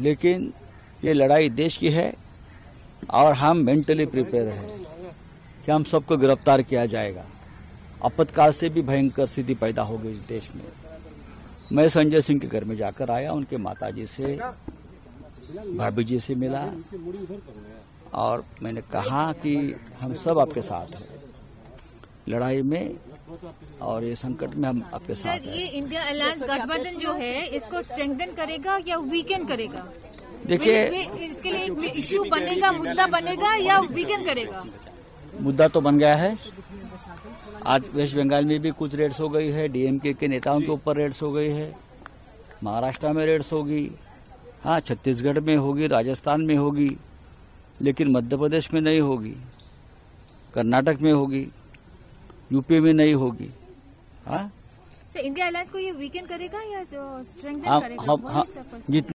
लेकिन ये लड़ाई देश की है और हम मेंटली प्रिपेयर हैं कि हम सबको गिरफ़्तार किया जाएगा। आपतकाल से भी भयंकर स्थिति पैदा होगी इस देश में। मैं संजय सिंह के घर में जाकर आया, उनके माताजी से, भाभी जी से मिला और मैंने कहा कि हम सब आपके साथ हैं। लड़ाई में और ये संकट में हम आपके साथ हैं। ये इंडिया अलायंस गठबंधन जो है इसको स्ट्रेंथन करेगा या वीकेंड करेगा? देखिए इसके लिए एक इश्यू बनेगा मुद्दा बनेगा या वीकेंड करेगा? मुद्दा तो बन गया है। आज वेस्ट बंगाल में भी कुछ रेड्स हो गई है डीएमके के नेताओं के ऊपर रेड्स हो गई है महाराष्ट्र में रेड्स होगी। हाँ छत्तीसगढ़ में होगी राजस्थान में होगी लेकिन मध्य प्रदेश में नहीं होगी कर्नाटक में होगी। यूपी में नहीं होगी। हाँ? इंडिया अलायंस को ये वीकेंड करेगा या स्ट्रेंथन हम करेगा? हम हम जित